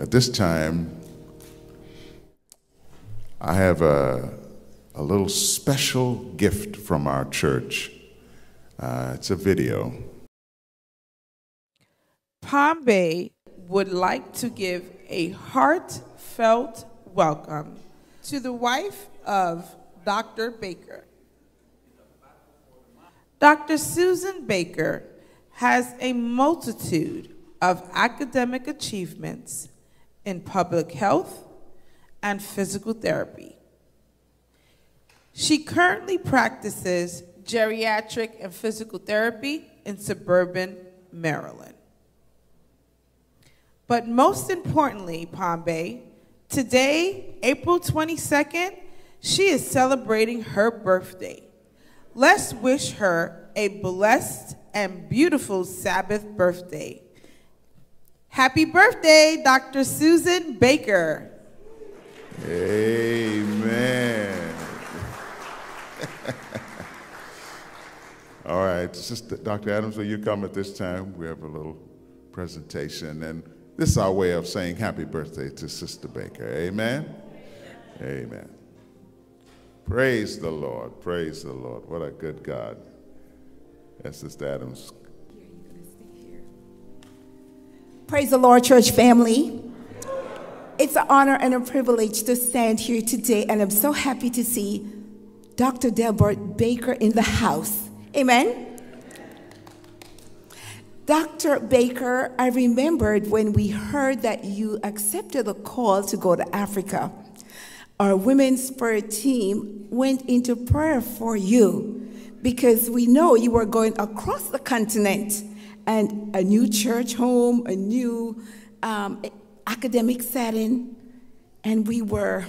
at this time, I have a, a little special gift from our church. Uh, it's a video. Palm Bay would like to give a heartfelt welcome to the wife of Dr. Baker. Dr. Susan Baker has a multitude of academic achievements in public health and physical therapy. She currently practices geriatric and physical therapy in suburban Maryland. But most importantly, Bay, today, April 22nd, she is celebrating her birthday. Let's wish her a blessed and beautiful Sabbath birthday. Happy birthday, Dr. Susan Baker. Amen. All right, Sister Dr. Adams, will you come at this time? We have a little presentation, and this is our way of saying happy birthday to Sister Baker. Amen. Amen. Praise the Lord. Praise the Lord. What a good God. Yes, Sister Adams. Praise the Lord, church family. It's an honor and a privilege to stand here today, and I'm so happy to see Dr. Delbert Baker in the house. Amen. Dr. Baker, I remembered when we heard that you accepted the call to go to Africa. Our women's prayer team went into prayer for you because we know you were going across the continent and a new church home, a new um, academic setting, and we were,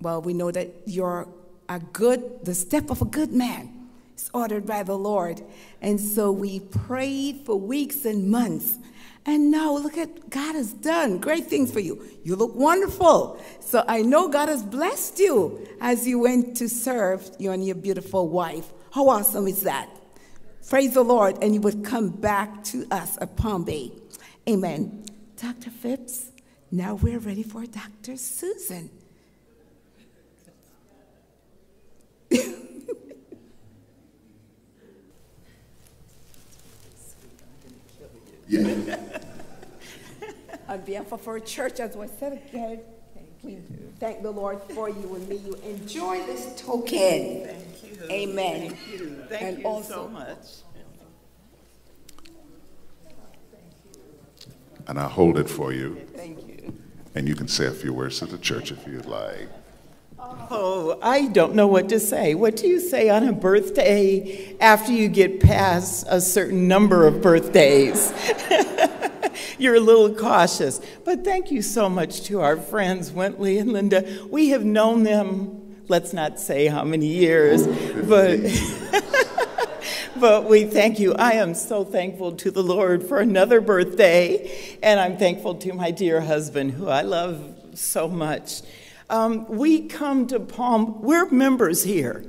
well, we know that you're a good, the step of a good man is ordered by the Lord. And so we prayed for weeks and months. And now look at God has done great things for you. You look wonderful. So I know God has blessed you as you went to serve you and your beautiful wife. How awesome is that? Praise the Lord. And you would come back to us at Palm Bay. Amen. Dr. Phipps. Now we're ready for Dr. Susan. yeah. On behalf of our church, as was said again, we thank the Lord for you and may you enjoy this token. Thank you. Amen. Thank you. Thank and you also, so much. And I'll hold it for you. Thank you. And you can say a few words to the church if you'd like. Oh, I don't know what to say. What do you say on a birthday after you get past a certain number of birthdays? You're a little cautious. But thank you so much to our friends, Wintley and Linda. We have known them, let's not say how many years, but. but we thank you. I am so thankful to the Lord for another birthday, and I'm thankful to my dear husband, who I love so much. Um, we come to Palm, we're members here.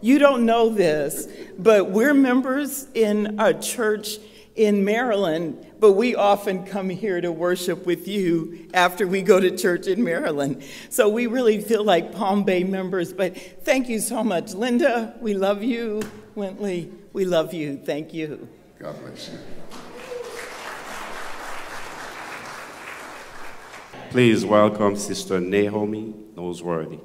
You don't know this, but we're members in a church in Maryland, but we often come here to worship with you after we go to church in Maryland. So we really feel like Palm Bay members, but thank you so much. Linda, we love you. Wintley, we love you. Thank you. God bless you. Please welcome Sister Naomi Noseworthy.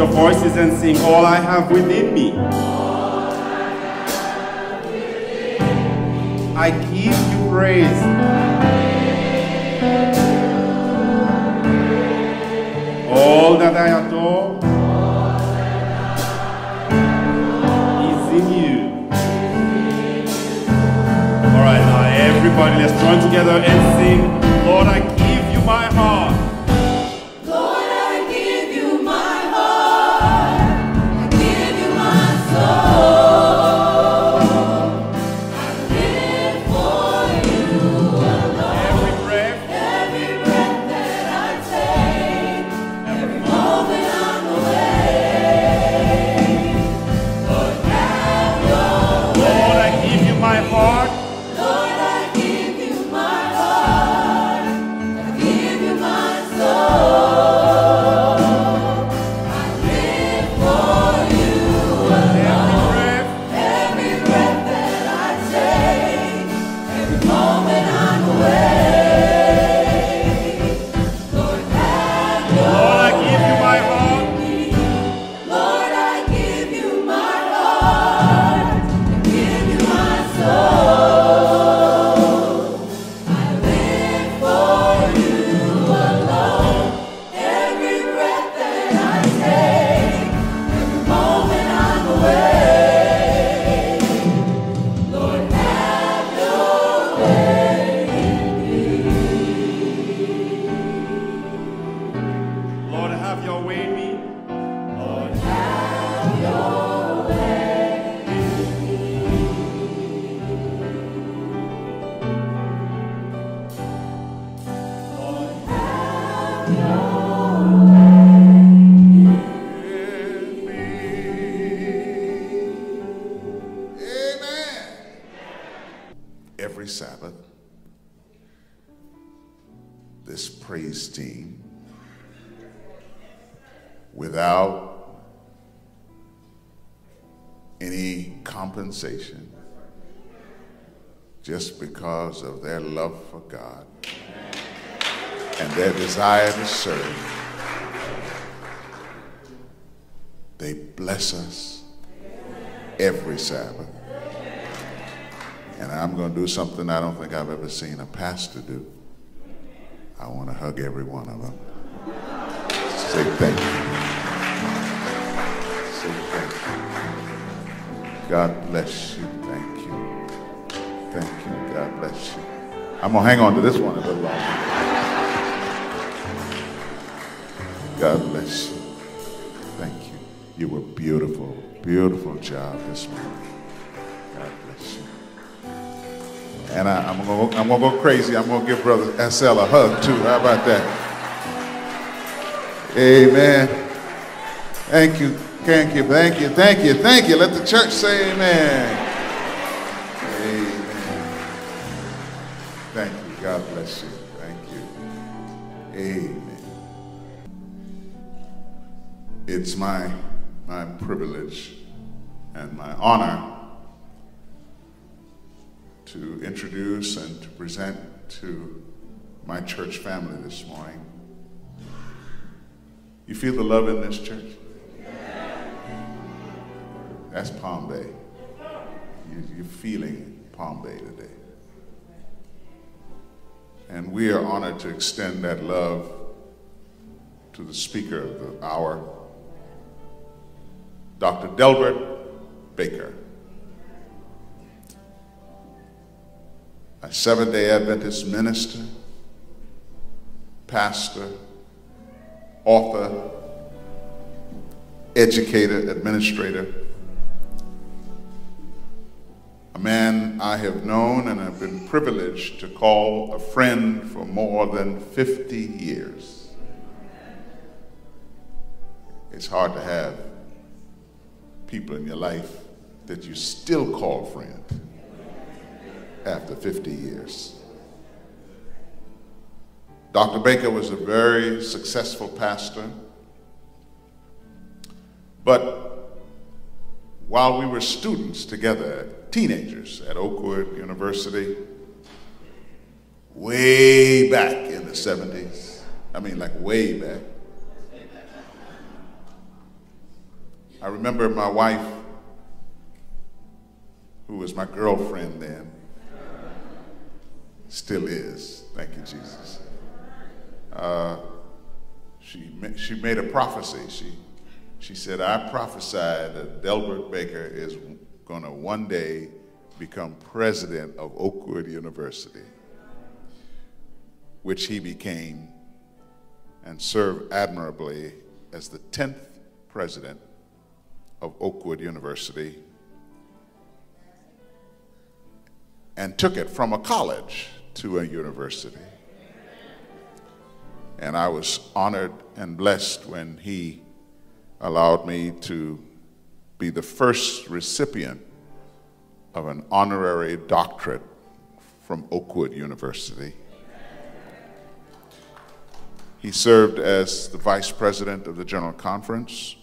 your voices and sing, All I have within me. I give you praise. All that I adore is in you. All right, now everybody, let's join together and sing, Lord, I this praise team without any compensation just because of their love for God and their desire to serve. They bless us every Sabbath. And I'm going to do something I don't think I've ever seen a pastor do. I want to hug every one of them. Say thank you. Say thank you. God bless you. Thank you. Thank you. God bless you. I'm going to hang on to this one a little longer. God bless you. Thank you. You were beautiful. Beautiful job this morning. And I, am going to go crazy. I'm going to give Brother SL a hug too. How about that? Amen. Thank you. Thank you. Thank you. Thank you. Thank you. Let the church say amen. Amen. Thank you. God bless you. Thank you. Amen. It's my, my privilege and my honor to introduce and to present to my church family this morning. You feel the love in this church? That's Palm Bay. You, are feeling Palm Bay today. And we are honored to extend that love to the speaker of the hour, Dr. Delbert Baker. A Seventh day Adventist minister, pastor, author, educator, administrator, a man I have known and have been privileged to call a friend for more than 50 years. It's hard to have people in your life that you still call friend after 50 years. Dr. Baker was a very successful pastor, but while we were students together, teenagers at Oakwood University, way back in the 70s, I mean, like way back, I remember my wife, who was my girlfriend then, still is. Thank you, Jesus. Uh, she, she made a prophecy. She, she said, I prophesied that Delbert Baker is going to one day become president of Oakwood University, which he became and served admirably as the 10th president of Oakwood University and took it from a college to a university. And I was honored and blessed when he allowed me to be the first recipient of an honorary doctorate from Oakwood University. He served as the vice president of the General Conference.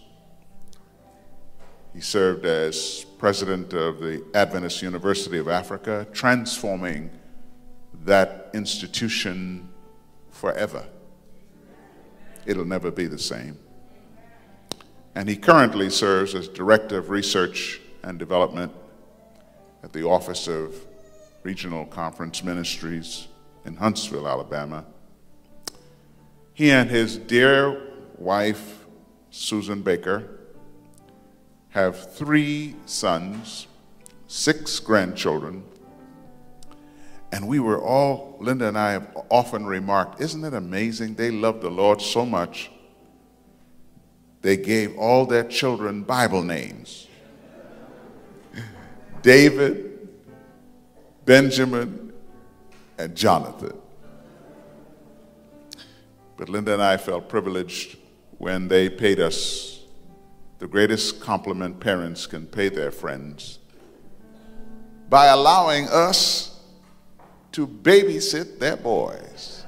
He served as president of the Adventist University of Africa, transforming that institution forever. It'll never be the same. And he currently serves as Director of Research and Development at the Office of Regional Conference Ministries in Huntsville, Alabama. He and his dear wife, Susan Baker, have three sons, six grandchildren, and we were all, Linda and I have often remarked, isn't it amazing? They loved the Lord so much, they gave all their children Bible names David, Benjamin, and Jonathan. But Linda and I felt privileged when they paid us the greatest compliment parents can pay their friends by allowing us to babysit their boys.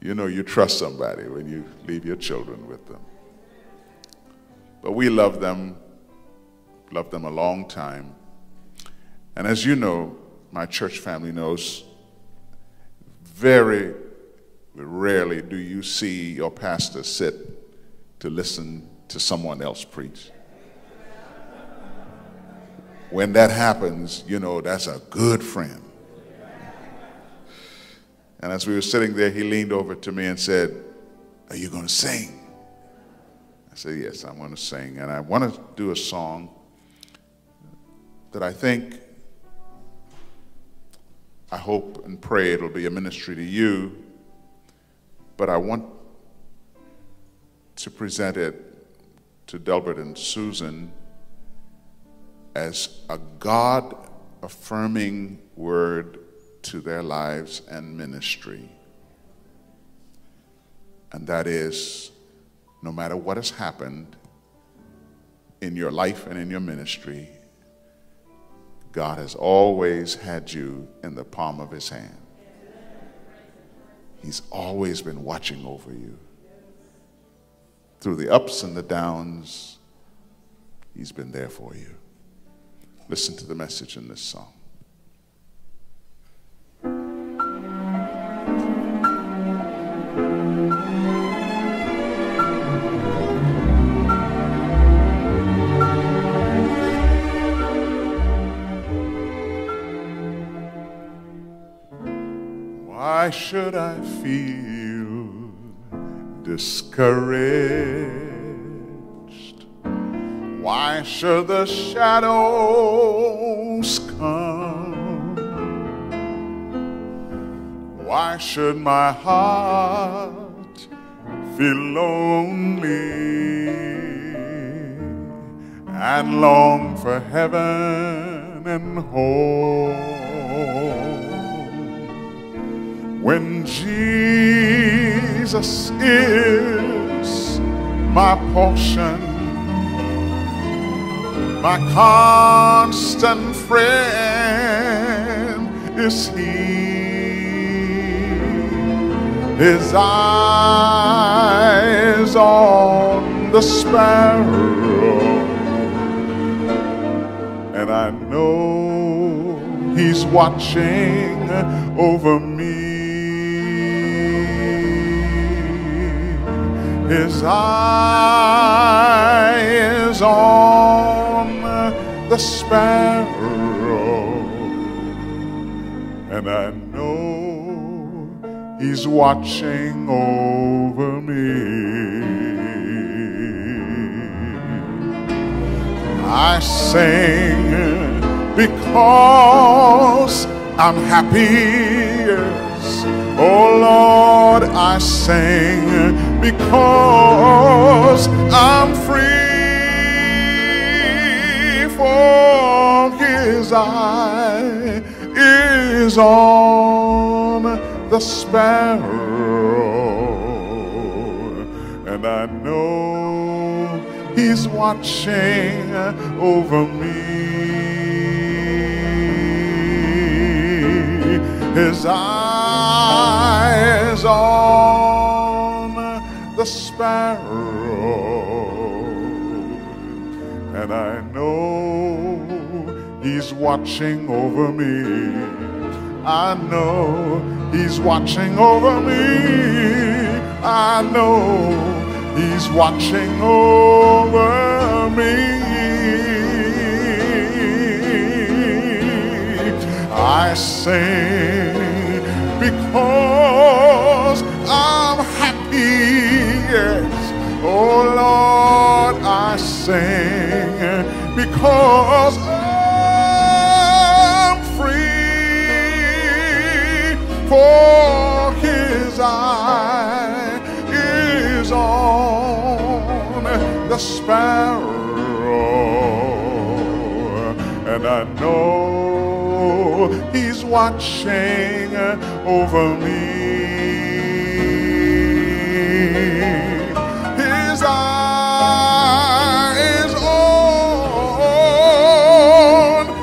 You know, you trust somebody when you leave your children with them. But we love them, loved them a long time. And as you know, my church family knows, very rarely do you see your pastor sit to listen to someone else preach. When that happens, you know that's a good friend. And as we were sitting there, he leaned over to me and said, Are you going to sing? I said, Yes, I'm going to sing. And I want to do a song that I think, I hope and pray it'll be a ministry to you, but I want to present it to Delbert and Susan as a God affirming word to their lives and ministry. And that is no matter what has happened in your life and in your ministry, God has always had you in the palm of his hand. He's always been watching over you. Through the ups and the downs, he's been there for you. Listen to the message in this song. Why should I feel discouraged? Why should the shadows come? Why should my heart feel lonely and long for heaven and home? when Jesus is my portion, my constant friend is He. His eyes on the sparrow, and I know He's watching over me. His eyes on the sparrow, and I know He's watching over me. I sing because I'm happy. Oh Lord, I sing because I'm free his eye is on the sparrow. And I know he's watching over me. His eyes on the sparrow, and I He's watching over me. I know He's watching over me. I know He's watching over me. I sing because I'm happy. Yes. Oh Lord, I sing because For his eye is on the sparrow. And I know he's watching over me. His eye is on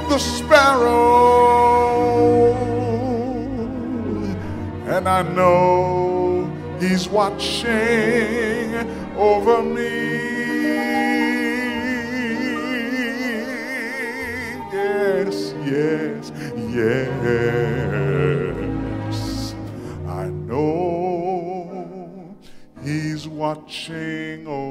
the sparrow, know He's watching over me. Yes, yes, yes. I know He's watching over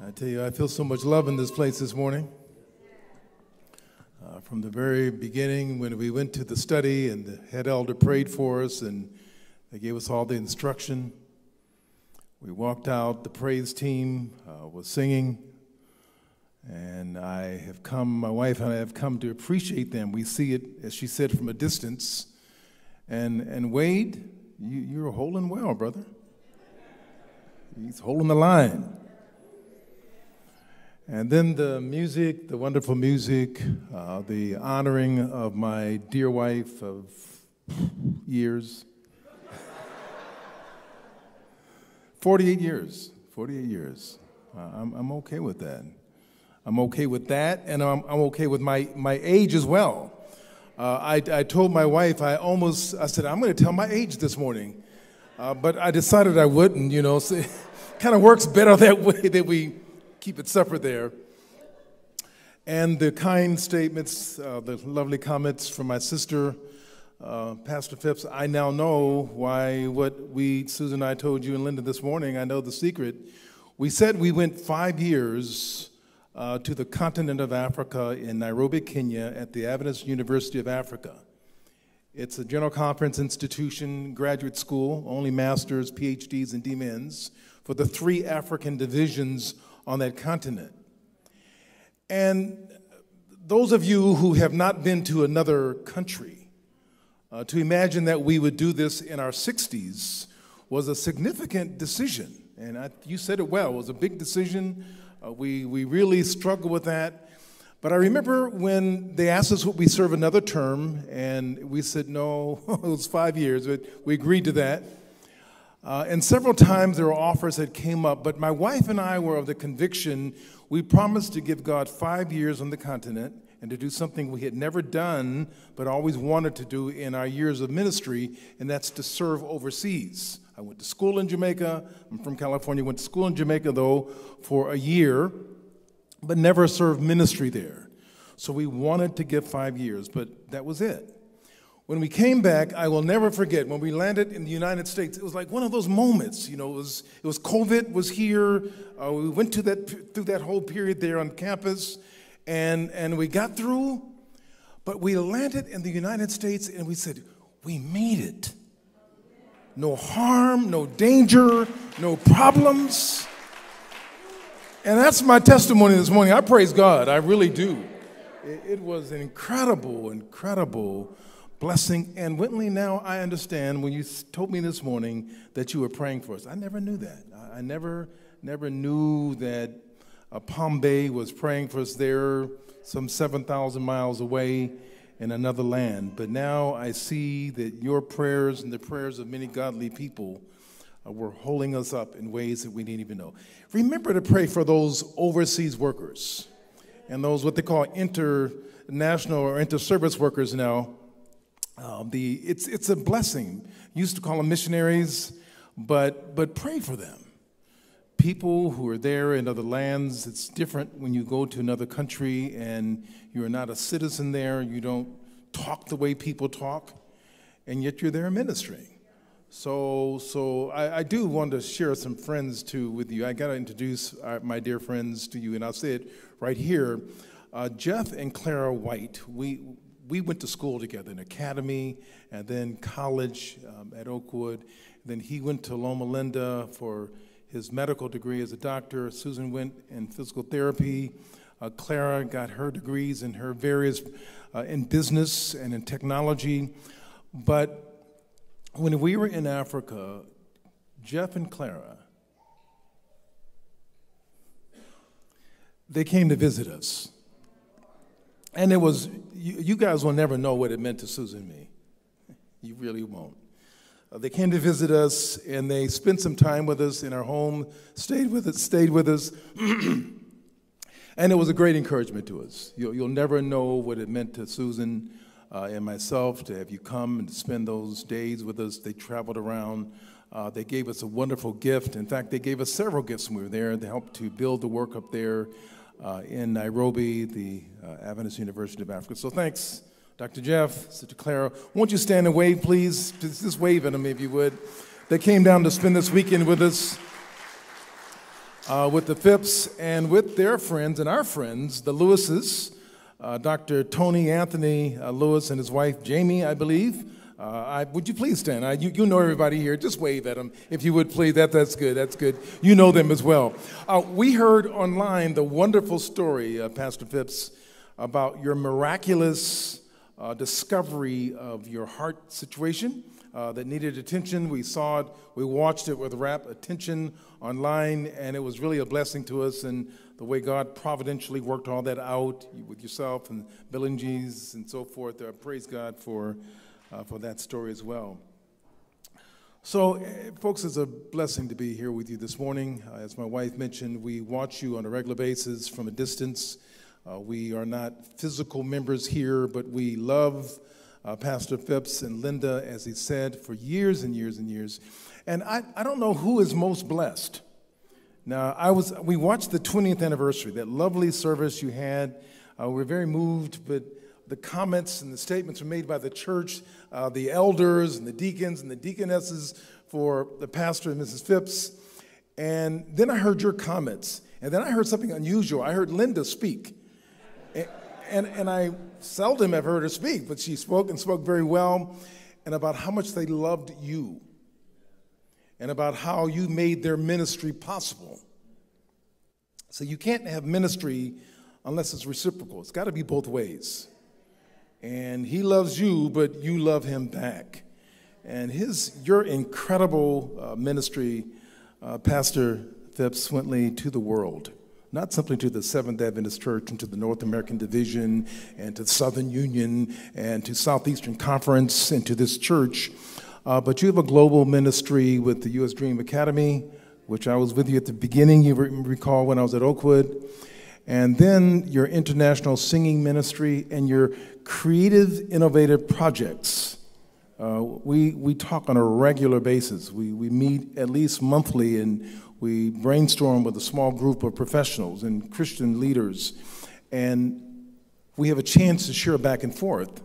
I tell you, I feel so much love in this place this morning. Uh, from the very beginning, when we went to the study and the head elder prayed for us and they gave us all the instruction, we walked out, the praise team uh, was singing, and I have come, my wife and I have come to appreciate them. We see it, as she said, from a distance. And, and Wade, you, you're holding well, brother. He's holding the line. And then the music, the wonderful music, uh, the honoring of my dear wife of years. 48 years. 48 years. Uh, I'm, I'm okay with that. I'm okay with that, and I'm, I'm okay with my, my age as well. Uh, I, I told my wife, I almost, I said, I'm going to tell my age this morning. Uh, but I decided I wouldn't, you know. So it kind of works better that way that we keep it separate there. And the kind statements, uh, the lovely comments from my sister, uh, Pastor Phipps, I now know why what we, Susan and I told you and Linda this morning, I know the secret. We said we went five years uh, to the continent of Africa in Nairobi, Kenya, at the Adventist University of Africa. It's a general conference institution, graduate school, only masters, PhDs, and DMins for the three African divisions on that continent. And those of you who have not been to another country, uh, to imagine that we would do this in our 60s was a significant decision. And I, you said it well, it was a big decision. Uh, we, we really struggled with that. But I remember when they asked us would we serve another term, and we said no, it was five years, but we agreed to that. Uh, and several times there were offers that came up, but my wife and I were of the conviction we promised to give God five years on the continent and to do something we had never done but always wanted to do in our years of ministry, and that's to serve overseas. I went to school in Jamaica. I'm from California. Went to school in Jamaica though for a year, but never served ministry there. So we wanted to give five years, but that was it. When we came back, I will never forget when we landed in the United States. It was like one of those moments, you know. It was it was COVID was here. Uh, we went to that through that whole period there on campus, and and we got through, but we landed in the United States and we said we made it. No harm, no danger, no problems. And that's my testimony this morning. I praise God. I really do. It, it was incredible, incredible blessing. And Wintley, now I understand when you told me this morning that you were praying for us. I never knew that. I, never, never knew that uh, Palm Bay was praying for us there, some 7,000 miles away in another land. But now I see that your prayers and the prayers of many godly people uh, were holding us up in ways that we didn't even know. Remember to pray for those overseas workers and those what they call international or inter-service workers now. Um, the, it's, it's a blessing. Used to call them missionaries, but, but pray for them. People who are there in other lands, it's different when you go to another country and you're not a citizen there, you don't talk the way people talk, and yet you're there ministering. So, so I, I do want to share some friends too with you. I got to introduce our, my dear friends to you, and I'll say it right here. Uh, Jeff and Clara White, we, we went to school together in academy and then college um, at Oakwood. Then he went to Loma Linda for his medical degree as a doctor. Susan went in physical therapy. Uh, Clara got her degrees in her various uh, in business and in technology. But when we were in Africa, Jeff and Clara, they came to visit us. And it was, you, you guys will never know what it meant to Susan and me. You really won't. Uh, they came to visit us and they spent some time with us in our home, stayed with us, stayed with us. and it was a great encouragement to us. You'll, you'll never know what it meant to Susan uh, and myself to have you come and spend those days with us. They traveled around. Uh, they gave us a wonderful gift. In fact, they gave us several gifts when we were there. They helped to build the work up there uh, in Nairobi, the uh, Adventist University of Africa. So thanks, Dr. Jeff, Sister Clara. Won't you stand and wave, please? Just, just wave at them if you would. They came down to spend this weekend with us, uh, with the Phipps, and with their friends and our friends, the Lewises, uh, Dr. Tony Anthony uh, Lewis and his wife Jamie, I believe. Uh, I, would you please stand? I, you, you know everybody here. Just wave at them if you would, please. That, that's good. That's good. You know them as well. Uh, we heard online the wonderful story, uh, Pastor Phipps, about your miraculous uh, discovery of your heart situation uh, that needed attention. We saw it, we watched it with rapt attention online, and it was really a blessing to us. And the way God providentially worked all that out with yourself and Billingese and so forth. Uh, praise God for uh, for that story as well. So, uh, folks, it's a blessing to be here with you this morning. Uh, as my wife mentioned, we watch you on a regular basis from a distance. Uh, we are not physical members here, but we love uh, Pastor Phipps and Linda, as he said, for years and years and years. And I, I don't know who is most blessed. Now, I was, we watched the 20th anniversary, that lovely service you had. Uh, we we're very moved, but the comments and the statements were made by the church, uh, the elders and the deacons and the deaconesses for the pastor and Mrs. Phipps. And then I heard your comments. And then I heard something unusual. I heard Linda speak. And, and, and I seldom have heard her speak, but she spoke and spoke very well, and about how much they loved you, and about how you made their ministry possible. So you can't have ministry unless it's reciprocal, it's got to be both ways and he loves you, but you love him back. And his, your incredible uh, ministry, uh, Pastor Phipps Wintley, to the world, not simply to the Seventh Adventist Church and to the North American Division and to the Southern Union and to Southeastern Conference and to this church, uh, but you have a global ministry with the U.S. Dream Academy, which I was with you at the beginning, you recall when I was at Oakwood and then your international singing ministry and your creative, innovative projects. Uh, we, we talk on a regular basis. We, we meet at least monthly and we brainstorm with a small group of professionals and Christian leaders. And we have a chance to share back and forth.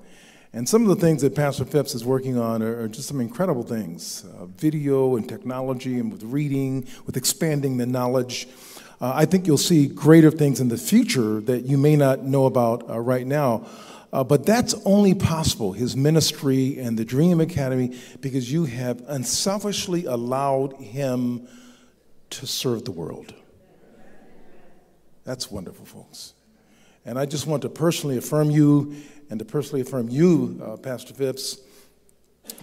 And some of the things that Pastor Phipps is working on are, are just some incredible things uh, video and technology, and with reading, with expanding the knowledge. Uh, I think you'll see greater things in the future that you may not know about uh, right now. Uh, but that's only possible, his ministry and the Dream Academy, because you have unselfishly allowed him to serve the world. That's wonderful, folks. And I just want to personally affirm you and to personally affirm you, uh, Pastor Phipps,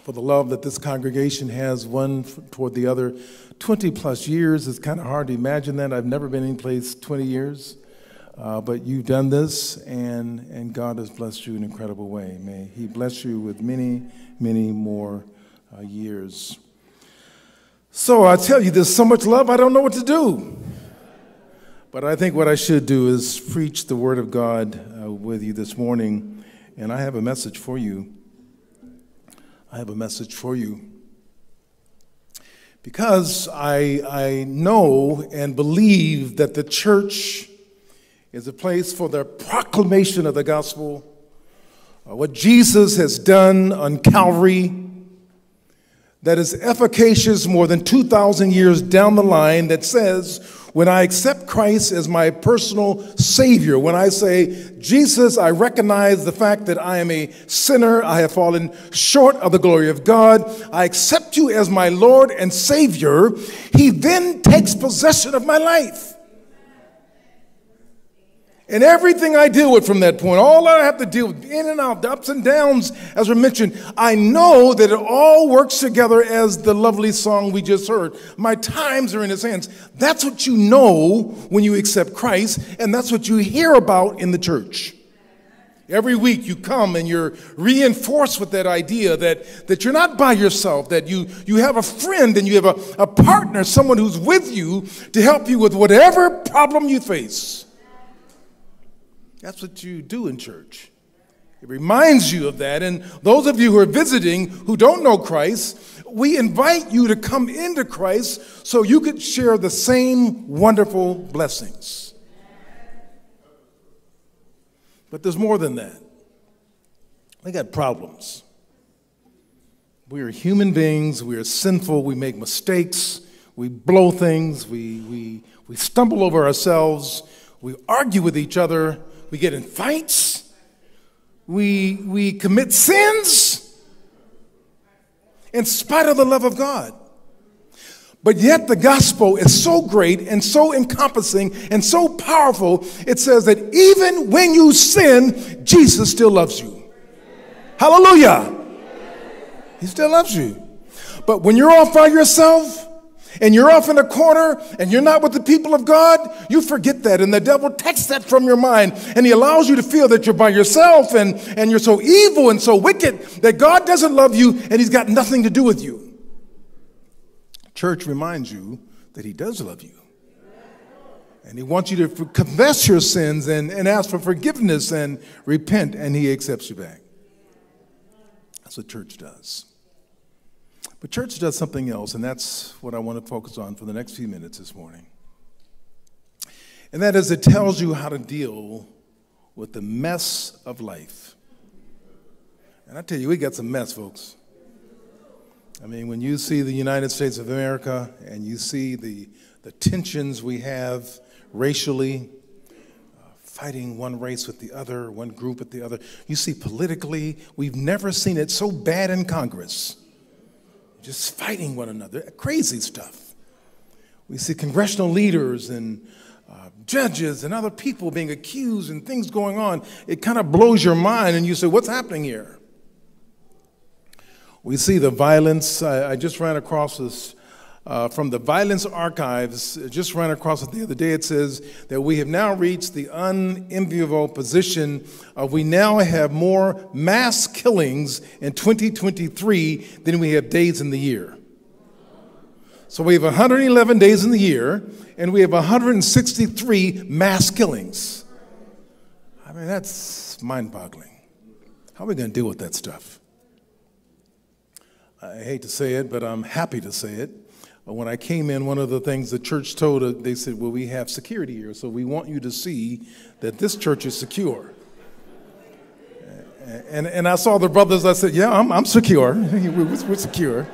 for the love that this congregation has one toward the other. 20 plus years is kind of hard to imagine that. I've never been in place 20 years. Uh, but you've done this, and, and God has blessed you in an incredible way. May He bless you with many, many more uh, years. So I tell you, there's so much love, I don't know what to do. But I think what I should do is preach the Word of God uh, with you this morning, and I have a message for you. I have a message for you. Because I, I know and believe that the church is a place for the proclamation of the gospel, uh, what Jesus has done on Calvary that is efficacious more than 2,000 years down the line that says, when I accept Christ as my personal Savior, when I say, Jesus, I recognize the fact that I am a sinner, I have fallen short of the glory of God, I accept you as my Lord and Savior, He then takes possession of my life. And everything I deal with from that point, all I have to deal with, in and out, the ups and downs, as we mentioned, I know that it all works together as the lovely song we just heard. My times are in His hands. That's what you know when you accept Christ, and that's what you hear about in the church. Every week you come and you're reinforced with that idea that, that you're not by yourself, that you, you have a friend and you have a, a partner, someone who's with you to help you with whatever problem you face. That's what you do in church. It reminds you of that. And those of you who are visiting who don't know Christ, we invite you to come into Christ so you could share the same wonderful blessings. But there's more than that. We got problems. We are human beings, we are sinful, we make mistakes, we blow things, we, we, we stumble over ourselves, we argue with each other, we get in fights, we, we commit sins in spite of the love of God. But yet, the gospel is so great and so encompassing and so powerful, it says that even when you sin, Jesus still loves you. Hallelujah. He still loves you. But when you're off by yourself, and you're off in a corner and you're not with the people of God, you forget that. And the devil takes that from your mind and he allows you to feel that you're by yourself and, and you're so evil and so wicked that God doesn't love you and he's got nothing to do with you. Church reminds you that he does love you. And he wants you to confess your sins and, and ask for forgiveness and repent, and he accepts you back. That's what church does. But church does something else, and that's what I want to focus on for the next few minutes this morning. And that is, it tells you how to deal with the mess of life. And I tell you, we got some mess, folks. I mean, when you see the United States of America and you see the, the tensions we have racially, uh, fighting one race with the other, one group with the other, you see politically, we've never seen it so bad in Congress. Just fighting one another, crazy stuff. We see congressional leaders and uh, judges and other people being accused and things going on. It kind of blows your mind, and you say, What's happening here? We see the violence. I, I just ran across this uh, from the Violence Archives. Just ran across it the other day. It says that we have now reached the unenviable position of we now have more mass killings in 2023 than we have days in the year. So we have 111 days in the year, and we have 163 mass killings. I mean, that's mind boggling. How are we going to deal with that stuff? I hate to say it, but I'm happy to say it. When I came in, one of the things the church told us, they said, Well, we have security here, so we want you to see that this church is secure. And, and I saw the brothers, I said, Yeah, I'm, I'm secure. we're secure.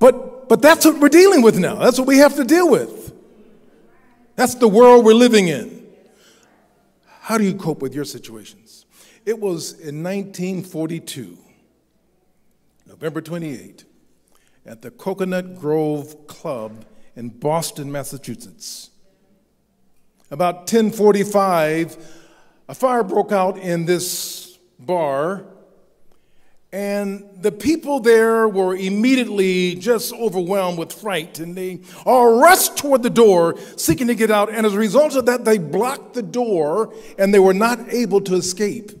But, but that's what we're dealing with now. That's what we have to deal with. That's the world we're living in. How do you cope with your situations? It was in 1942 November 28, at the Coconut Grove Club in Boston, Massachusetts. About 1045, a fire broke out in this bar, and the people there were immediately just overwhelmed with fright, and they all rushed toward the door, seeking to get out. And as a result of that, they blocked the door, and they were not able to escape.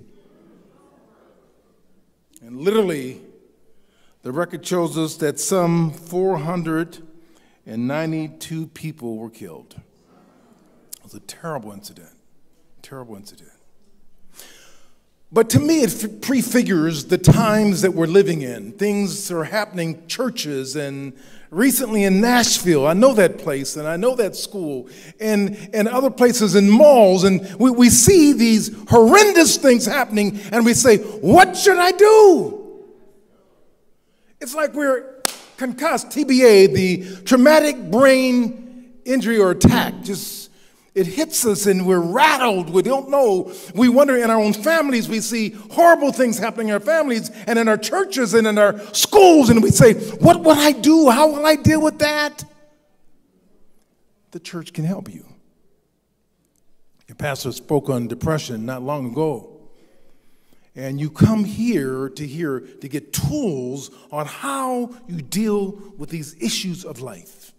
And literally, the record shows us that some 492 people were killed. It was a terrible incident. Terrible incident. But to me, it prefigures the times that we're living in. Things are happening, churches, and recently in Nashville. I know that place, and I know that school, and, and other places in malls. And we, we see these horrendous things happening, and we say, What should I do? It's like we're concussed, TBA, the traumatic brain injury or attack. Just it hits us and we're rattled. We don't know. We wonder in our own families, we see horrible things happening in our families and in our churches and in our schools, and we say, What will I do? How will I deal with that? The church can help you. Your pastor spoke on depression not long ago. And you come here to hear to get tools on how you deal with these issues of life.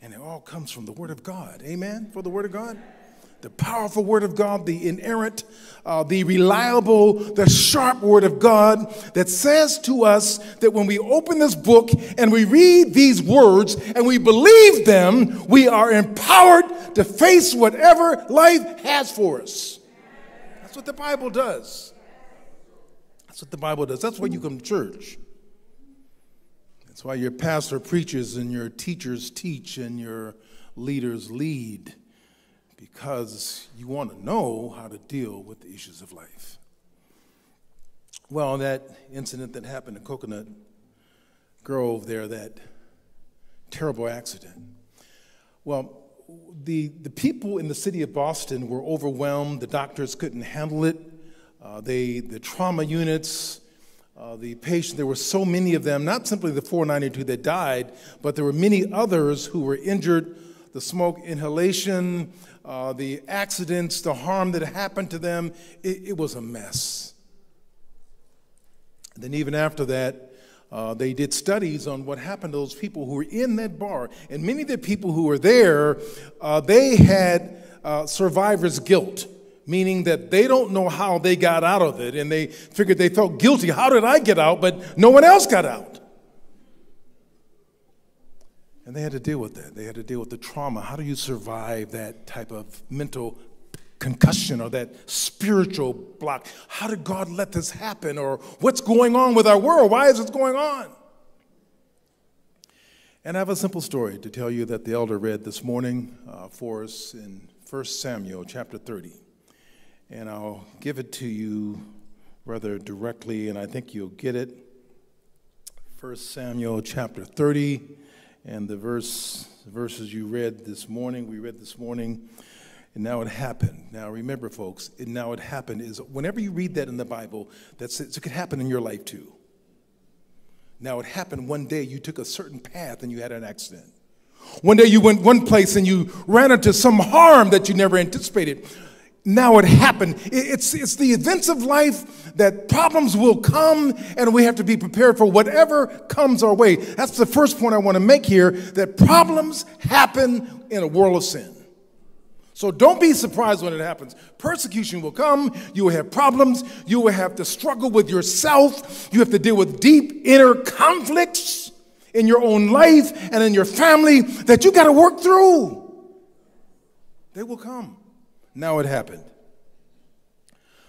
And it all comes from the Word of God. Amen? For the Word of God? The powerful Word of God, the inerrant, uh, the reliable, the sharp Word of God that says to us that when we open this book and we read these words and we believe them, we are empowered to face whatever life has for us. That's what the Bible does. That's what the Bible does. That's why you come to church. That's why your pastor preaches and your teachers teach and your leaders lead because you want to know how to deal with the issues of life. Well, that incident that happened in Coconut Grove there, that terrible accident. Well, the, the people in the city of Boston were overwhelmed. The doctors couldn't handle it. Uh, they, the trauma units, uh, the patients, there were so many of them, not simply the 492 that died, but there were many others who were injured. The smoke inhalation, uh, the accidents, the harm that happened to them, it, it was a mess. And then, even after that, uh, they did studies on what happened to those people who were in that bar. And many of the people who were there, uh, they had uh, survivor's guilt, meaning that they don't know how they got out of it. And they figured they felt guilty. How did I get out? But no one else got out. And they had to deal with that. They had to deal with the trauma. How do you survive that type of mental concussion or that spiritual block. How did God let this happen? Or what's going on with our world? Why is this going on? And I have a simple story to tell you that the elder read this morning uh, for us in 1 Samuel chapter 30. And I'll give it to you rather directly, and I think you'll get it. 1 Samuel chapter 30, and the verse, the verses you read this morning, we read this morning. And now it happened. Now remember, folks, it, now it happened is whenever you read that in the Bible, that's it, it could happen in your life too. Now it happened one day you took a certain path and you had an accident. One day you went one place and you ran into some harm that you never anticipated. Now it happened. It's, it's the events of life that problems will come and we have to be prepared for whatever comes our way. That's the first point I want to make here that problems happen in a world of sin. So don't be surprised when it happens. Persecution will come. You will have problems. You will have to struggle with yourself. You have to deal with deep inner conflicts in your own life and in your family that you got to work through. They will come. Now it happened.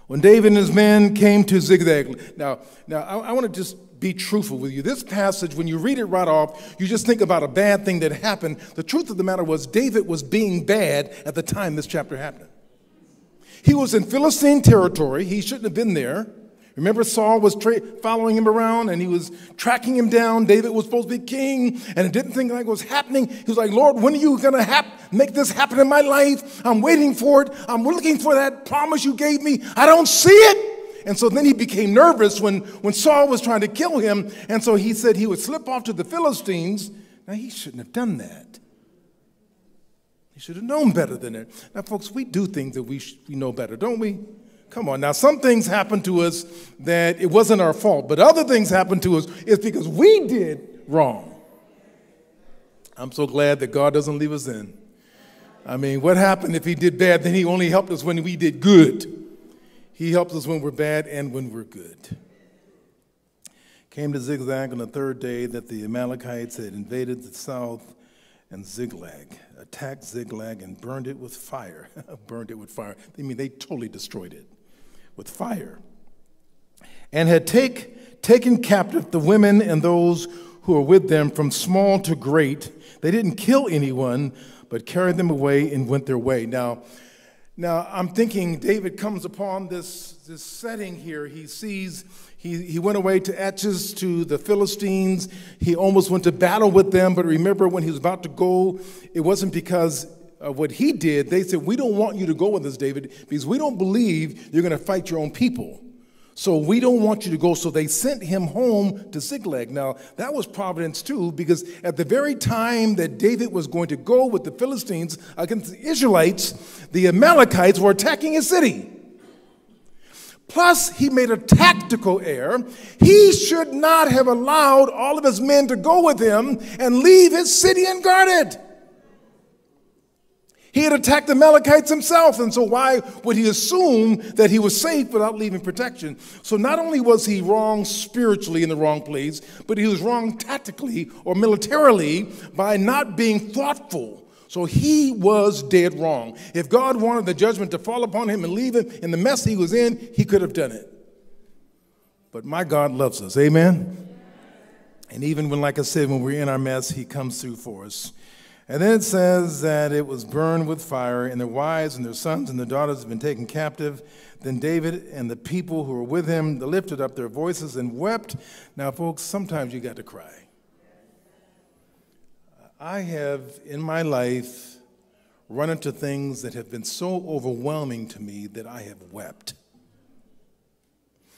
When David and his men came to Ziklag, now, now I, I want to just be truthful with you. This passage, when you read it right off, you just think about a bad thing that happened. The truth of the matter was, David was being bad at the time this chapter happened. He was in Philistine territory, he shouldn't have been there. Remember, Saul was following him around and he was tracking him down. David was supposed to be king and it didn't think like it was happening. He was like, Lord, when are you going to make this happen in my life? I'm waiting for it. I'm looking for that promise you gave me. I don't see it. And so then he became nervous when, when Saul was trying to kill him. And so he said he would slip off to the Philistines. Now, he shouldn't have done that. He should have known better than that. Now, folks, we do things that we, sh- we know better, don't we? Come on. Now, some things happen to us that it wasn't our fault, but other things happen to us is because we did wrong. I'm so glad that God doesn't leave us in. I mean, what happened if He did bad? Then He only helped us when we did good. He helps us when we're bad and when we're good. Came to Ziklag on the third day that the Amalekites had invaded the south, and Ziklag attacked Ziklag and burned it with fire. burned it with fire. I mean, they totally destroyed it with fire. And had take, taken captive the women and those who were with them from small to great. They didn't kill anyone, but carried them away and went their way. Now, now, I'm thinking David comes upon this, this setting here. He sees, he, he went away to Achish to the Philistines. He almost went to battle with them, but remember when he was about to go, it wasn't because of what he did. They said, We don't want you to go with us, David, because we don't believe you're going to fight your own people. So we don't want you to go. So they sent him home to Ziklag. Now, that was providence too, because at the very time that David was going to go with the Philistines against the Israelites, the Amalekites were attacking his city. Plus, he made a tactical error. He should not have allowed all of his men to go with him and leave his city unguarded. He had attacked the Amalekites himself, and so why would he assume that he was safe without leaving protection? So not only was he wrong spiritually in the wrong place, but he was wrong tactically or militarily by not being thoughtful. So he was dead wrong. If God wanted the judgment to fall upon him and leave him in the mess he was in, he could have done it. But my God loves us. Amen. And even when, like I said, when we're in our mess, he comes through for us. And then it says that it was burned with fire, and their wives and their sons and their daughters have been taken captive. Then David and the people who were with him lifted up their voices and wept. Now, folks, sometimes you got to cry. I have in my life run into things that have been so overwhelming to me that I have wept.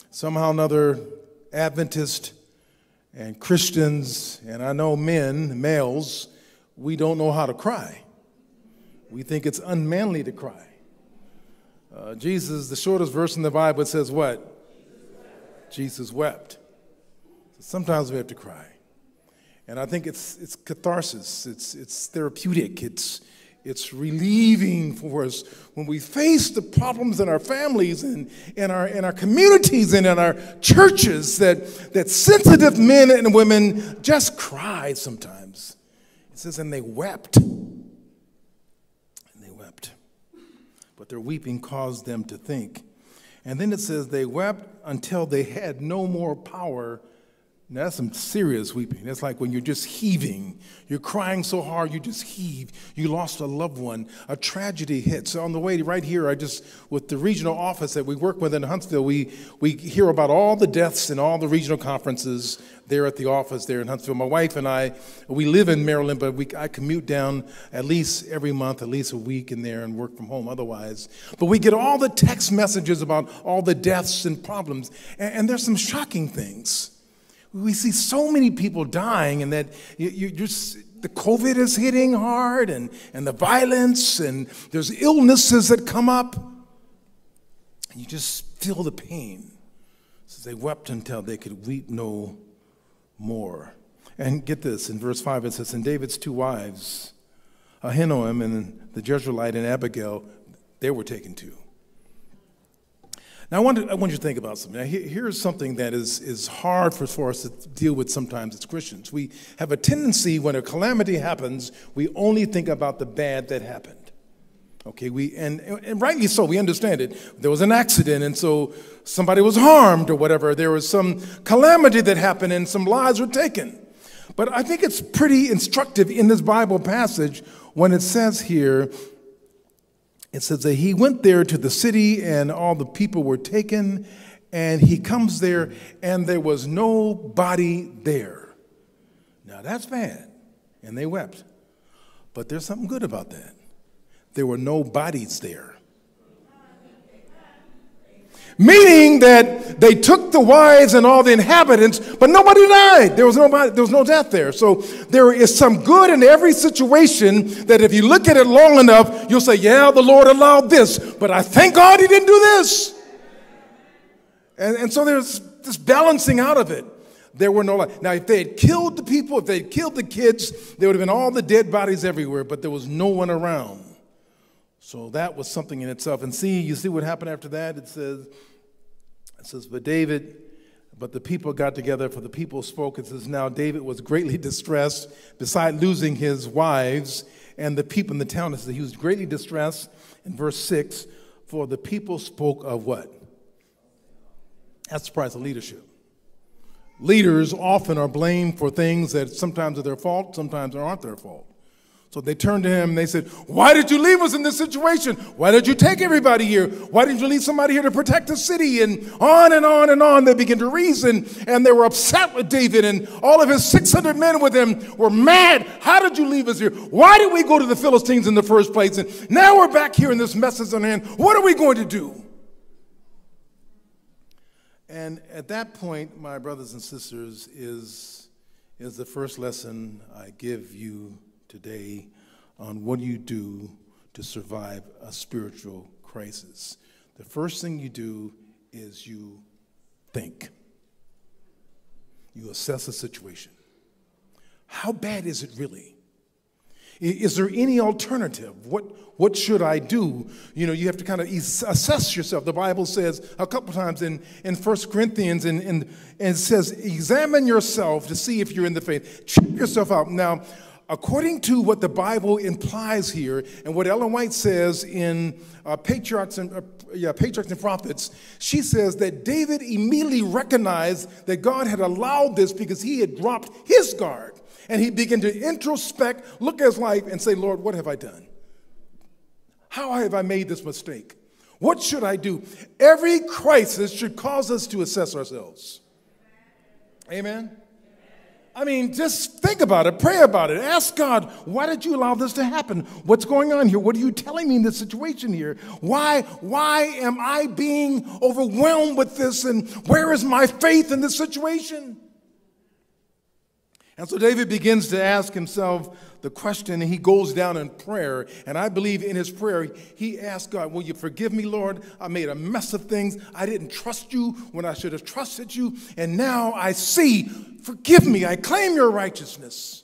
Somehow, another Adventist and Christians, and I know men, males, we don't know how to cry. We think it's unmanly to cry. Uh, Jesus, the shortest verse in the Bible, says what? Jesus wept. So sometimes we have to cry. And I think it's, it's catharsis, it's, it's therapeutic, it's, it's relieving for us when we face the problems in our families and in our, in our communities and in our churches that, that sensitive men and women just cry sometimes. Says, and they wept. And they wept. But their weeping caused them to think. And then it says, they wept until they had no more power. Now, that's some serious weeping. That's like when you're just heaving. You're crying so hard, you just heave. You lost a loved one. A tragedy hits. So on the way right here, I just, with the regional office that we work with in Huntsville, we, we hear about all the deaths in all the regional conferences there at the office there in Huntsville. My wife and I, we live in Maryland, but we, I commute down at least every month, at least a week in there and work from home otherwise. But we get all the text messages about all the deaths and problems. And, and there's some shocking things. We see so many people dying, and that you, you just the COVID is hitting hard, and, and the violence, and there's illnesses that come up, and you just feel the pain. So they wept until they could weep no more. And get this in verse 5 it says, And David's two wives, Ahinoam and the Jezreelite and Abigail, they were taken too. Now, I want, to, I want you to think about something. Now, here's something that is, is hard for, for us to deal with sometimes as Christians. We have a tendency, when a calamity happens, we only think about the bad that happened. Okay, we, and, and rightly so, we understand it. There was an accident, and so somebody was harmed or whatever. There was some calamity that happened, and some lives were taken. But I think it's pretty instructive in this Bible passage when it says here it says that he went there to the city and all the people were taken, and he comes there and there was nobody there. Now that's bad. And they wept. But there's something good about that. There were no bodies there. Meaning that they took the wives and all the inhabitants, but nobody died. There was, nobody, there was no death there. So there is some good in every situation that if you look at it long enough, you'll say, Yeah, the Lord allowed this, but I thank God He didn't do this. And, and so there's this balancing out of it. There were no Now, if they had killed the people, if they had killed the kids, there would have been all the dead bodies everywhere, but there was no one around. So that was something in itself. And see, you see what happened after that? It says, it says, but David, but the people got together, for the people spoke. It says, now David was greatly distressed, beside losing his wives and the people in the town. It says he was greatly distressed in verse 6, for the people spoke of what? That's the price of leadership. Leaders often are blamed for things that sometimes are their fault, sometimes aren't their fault. So they turned to him and they said, Why did you leave us in this situation? Why did you take everybody here? Why did you leave somebody here to protect the city? And on and on and on. They began to reason and they were upset with David and all of his 600 men with him were mad. How did you leave us here? Why did we go to the Philistines in the first place? And now we're back here and this mess is on hand. What are we going to do? And at that point, my brothers and sisters, is, is the first lesson I give you today on what do you do to survive a spiritual crisis. The first thing you do is you think. You assess the situation. How bad is it really? Is there any alternative? What, what should I do? You know, you have to kind of assess yourself. The Bible says a couple times in, in 1 Corinthians, and, and, and it says, examine yourself to see if you're in the faith. Check yourself out. Now, according to what the Bible implies here, and what Ellen White says in uh, Patriarchs, and, uh, yeah, Patriarchs and Prophets, she says that David immediately recognized that God had allowed this because he had dropped his guard. And he began to introspect, look at his life, and say, Lord, what have I done? How have I made this mistake? What should I do? Every crisis should cause us to assess ourselves. Amen? I mean, just think about it, pray about it, ask God, why did you allow this to happen? What's going on here? What are you telling me in this situation here? Why, why am I being overwhelmed with this? And where is my faith in this situation? And so David begins to ask himself the question, and he goes down in prayer. And I believe in his prayer, he asked God, Will you forgive me, Lord? I made a mess of things. I didn't trust you when I should have trusted you. And now I see, forgive me. I claim your righteousness.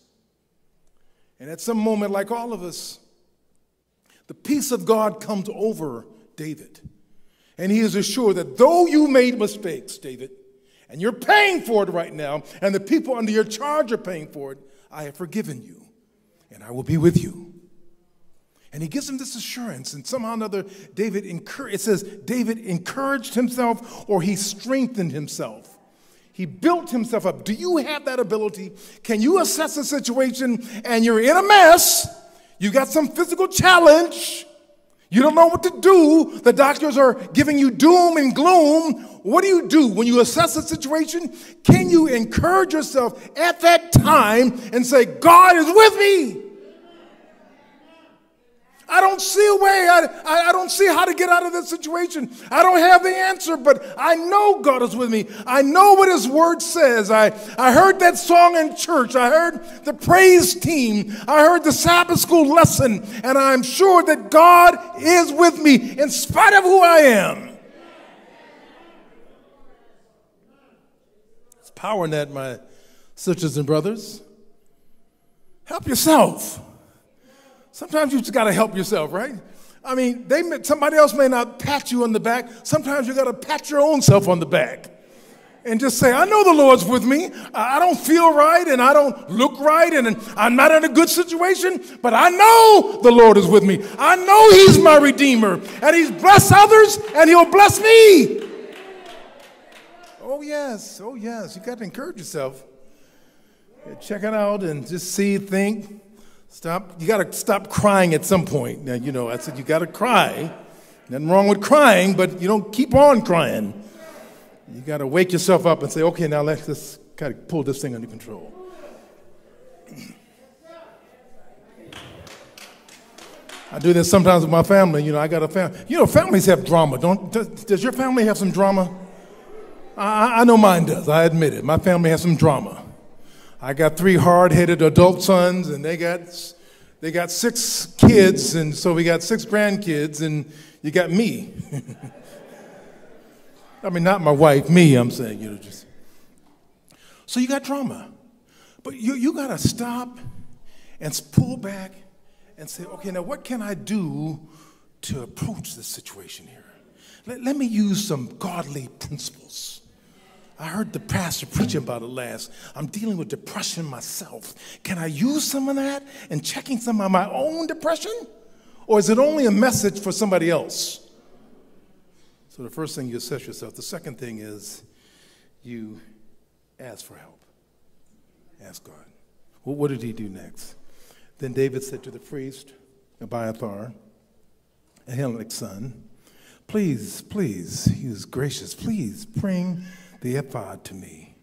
And at some moment, like all of us, the peace of God comes over David. And he is assured that though you made mistakes, David, and you're paying for it right now, and the people under your charge are paying for it, I have forgiven you, and I will be with you. And he gives him this assurance, and somehow or another, David it says, David encouraged himself or he strengthened himself. He built himself up. Do you have that ability? Can you assess a situation and you're in a mess? You got some physical challenge. You don't know what to do. The doctors are giving you doom and gloom. What do you do when you assess a situation? Can you encourage yourself at that time and say, God is with me? I don't see a way. I, I, I don't see how to get out of this situation. I don't have the answer, but I know God is with me. I know what His Word says. I, I heard that song in church. I heard the praise team. I heard the Sabbath school lesson, and I'm sure that God is with me in spite of who I am. It's power in that, my sisters and brothers. Help yourself. Sometimes you just got to help yourself, right? I mean, they may, somebody else may not pat you on the back. Sometimes you got to pat your own self on the back and just say, I know the Lord's with me. I I don't feel right and I don't look right and I'm not in a good situation, but I know the Lord is with me. I know He's my Redeemer and He's blessed others and He'll bless me. Oh, yes. Oh, yes. You got to encourage yourself. Check it out and just see, think. Stop. You got to stop crying at some point. Now, you know, I said you got to cry. Nothing wrong with crying, but you don't keep on crying. You got to wake yourself up and say, okay, now let's just kind of pull this thing under control. I do this sometimes with my family. You know, I got a family. You know, families have drama. Don't does, does your family have some drama? I, I know mine does. I admit it. My family has some drama. I got three hard-headed adult sons, and they got they got six kids, and so we got six grandkids, and you got me. I mean, not my wife, me. I'm saying, you know, just so you got drama, but you you got to stop and pull back and say, okay, now what can I do to approach this situation here? Let, let me use some godly principles. I heard the pastor preaching about it last. I'm dealing with depression myself. Can I use some of that in checking some of my own depression? Or is it only a message for somebody else? So the first thing you assess yourself. The second thing is you ask for help. Ask God. Well, what did he do next? Then David said to the priest, Abiathar, Ahimelech's son, Please, please, he was gracious, please bring the ephod to me.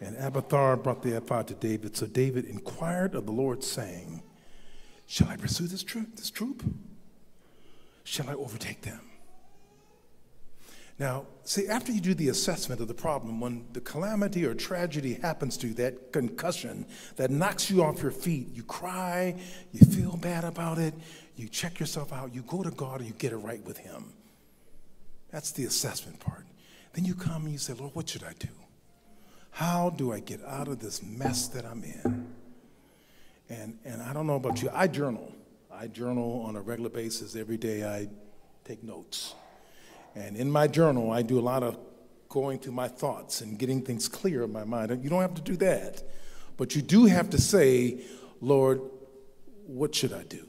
And Abiathar brought the ephod to David. So David inquired of the Lord, saying, Shall I pursue this troop? This troop? Shall I overtake them? Now, see, after you do the assessment of the problem, when the calamity or tragedy happens to you, that concussion that knocks you off your feet, you cry, you feel bad about it, you check yourself out, you go to God and you get it right with Him. That's the assessment part. Then you come and you say, Lord, what should I do? How do I get out of this mess that I'm in? And, and I don't know about you, I journal. I journal on a regular basis. Every day I take notes. And in my journal, I do a lot of going through my thoughts and getting things clear in my mind. You don't have to do that. But you do have to say, Lord, what should I do?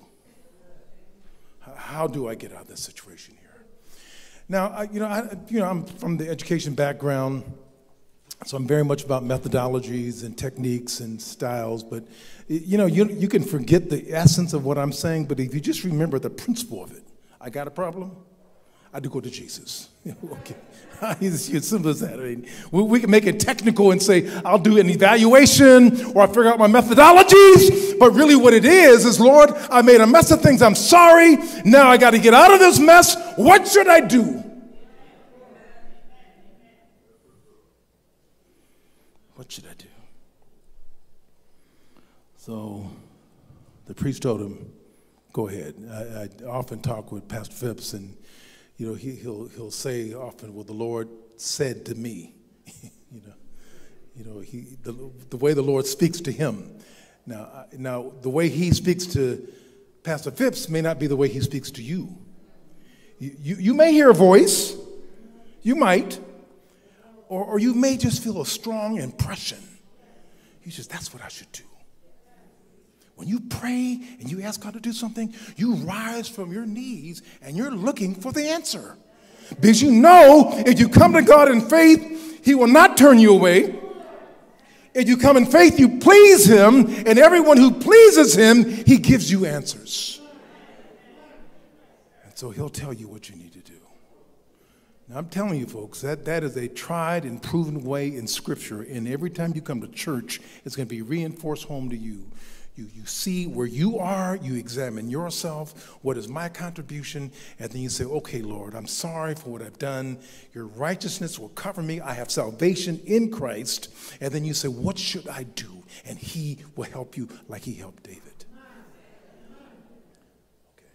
How do I get out of this situation? Now, I, you know, I, you know, I'm from the education background, so I'm very much about methodologies and techniques and styles. But you know, you, you can forget the essence of what I'm saying, but if you just remember the principle of it, I got a problem. I do go to Jesus. okay, it's as simple as that. I mean, we, we can make it technical and say I'll do an evaluation or I figure out my methodologies. But really, what it is is, Lord, I made a mess of things. I'm sorry. Now I got to get out of this mess. What should I do? What should I do? So the priest told him, Go ahead. I, I often talk with Pastor Phipps, and you know he, he'll he'll say often, "Well, the Lord said to me," you know, you know he the, the way the Lord speaks to him. Now, now the way he speaks to Pastor Phipps may not be the way he speaks to you. You, you, you may hear a voice, you might, or, or you may just feel a strong impression. You just, that's what I should do. When you pray and you ask God to do something, you rise from your knees and you're looking for the answer. Because you know if you come to God in faith, He will not turn you away. If you come in faith, you please Him, and everyone who pleases Him, He gives you answers. And so He'll tell you what you need to do. Now, I'm telling you, folks, that, that is a tried and proven way in Scripture. And every time you come to church, it's going to be reinforced home to you. You, you see where you are, you examine yourself. What is my contribution? And then you say, okay, Lord, I'm sorry for what I've done. Your righteousness will cover me. I have salvation in Christ. And then you say, what should I do? And He will help you like He helped David. Okay.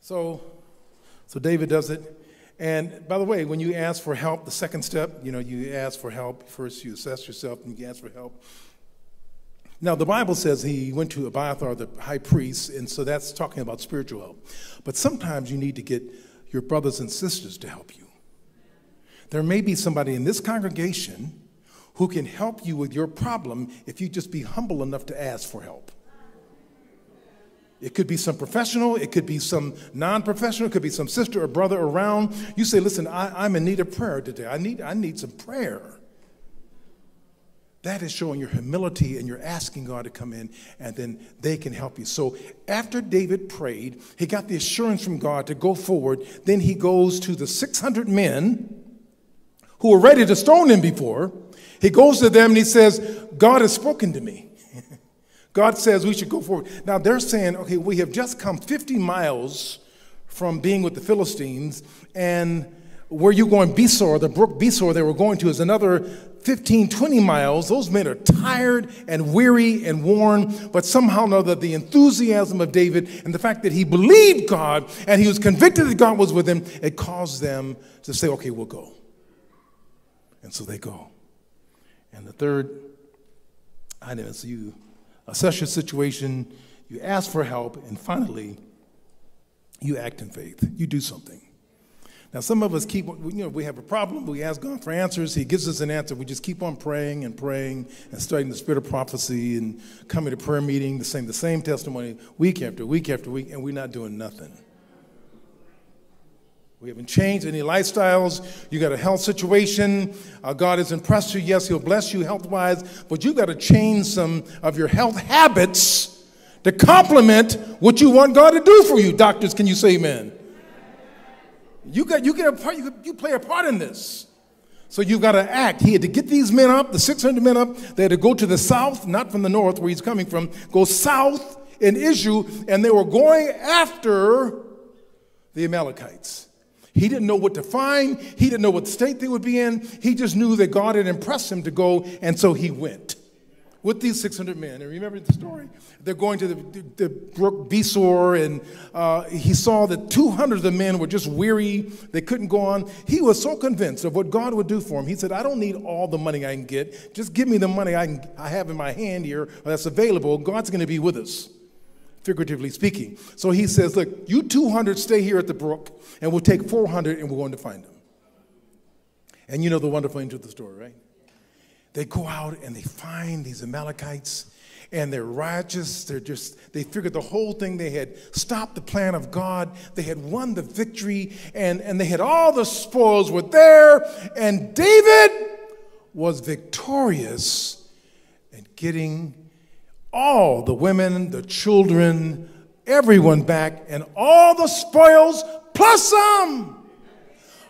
So, so David does it. And by the way, when you ask for help, the second step, you know, you ask for help. First, you assess yourself, and you ask for help. Now, the Bible says he went to Abiathar, the high priest, and so that's talking about spiritual help. But sometimes you need to get your brothers and sisters to help you. There may be somebody in this congregation who can help you with your problem if you just be humble enough to ask for help. It could be some professional, it could be some non professional, it could be some sister or brother around. You say, Listen, I, am in need of prayer today. I need, I need some prayer. That is showing your humility and you're asking God to come in and then they can help you. So after David prayed, he got the assurance from God to go forward. Then he goes to the 600 men who were ready to stone him before. He goes to them and he says, God has spoken to me. God says we should go forward. Now they're saying, okay, we have just come 50 miles from being with the Philistines, and where you going, Besor, the brook Besor they were going to is another 15, 20 miles. Those men are tired and weary and worn, but somehow or another, the enthusiasm of David and the fact that he believed God and he was convicted that God was with him, it caused them to say, okay, we'll go. And so they go. And the third item is you assess your situation, you ask for help, and finally, you act in faith. You do something. Now, some of us keep, you know, we have a problem, we ask God for answers, He gives us an answer. We just keep on praying and praying and studying the spirit of prophecy and coming to prayer meeting, the same, the same testimony week after week after week, and we're not doing nothing. We haven't changed any lifestyles. You got a health situation. Uh, God has impressed you. Yes, He'll bless you health wise, but you got to change some of your health habits to complement what you want God to do for you. Doctors, can you say amen? You, got, you, get a part, you, you play a part in this. So you've got to act. He had to get these men up, the 600 men up. They had to go to the south, not from the north where he's coming from, go south in Israel, and they were going after the Amalekites. He didn't know what to find, he didn't know what state they would be in. He just knew that God had impressed him to go, and so he went with these 600 men. And remember the story? They're going to the, the, the brook Besor, and uh, he saw that 200 of the men were just weary. They couldn't go on. He was so convinced of what God would do for him. He said, I don't need all the money I can get. Just give me the money I, can, I have in my hand here that's available. God's going to be with us, figuratively speaking. So he says, Look, you 200 stay here at the brook, and we'll take 400 and we're going to find them. And you know the wonderful end of the story, right? They go out and they find these Amalekites and they're righteous. They're just, they figured the whole thing, they had stopped the plan of God. They had won the victory and, and they had all the spoils were there. And David was victorious in getting all the women, the children, everyone back and all the spoils plus some.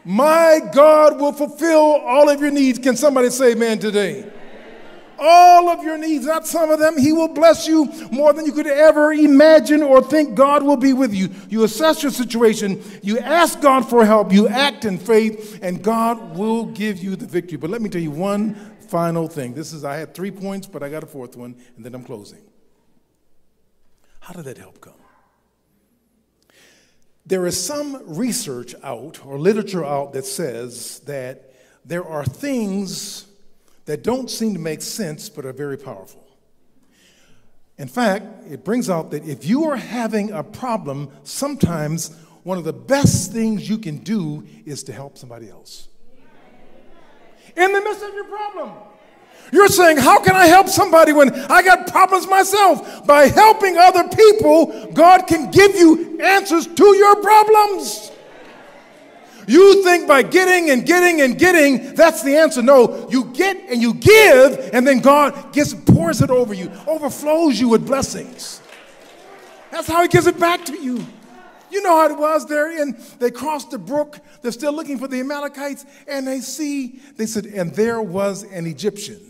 My God will fulfill all of your needs. Can somebody say amen today? All of your needs, not some of them. He will bless you more than you could ever imagine or think. God will be with you. You assess your situation, you ask God for help, you act in faith, and God will give you the victory. But let me tell you one final thing. This is, I had three points, but I got a fourth one, and then I'm closing. How did that help come? There is some research out or literature out that says that there are things that don't seem to make sense but are very powerful. In fact, it brings out that if you are having a problem, sometimes one of the best things you can do is to help somebody else. In the midst of your problem. You're saying, How can I help somebody when I got problems myself? By helping other people, God can give you answers to your problems. You think by getting and getting and getting, that's the answer. No, you get and you give, and then God gets pours it over you, overflows you with blessings. That's how He gives it back to you. You know how it was there, and they crossed the brook. They're still looking for the Amalekites, and they see, they said, and there was an Egyptian.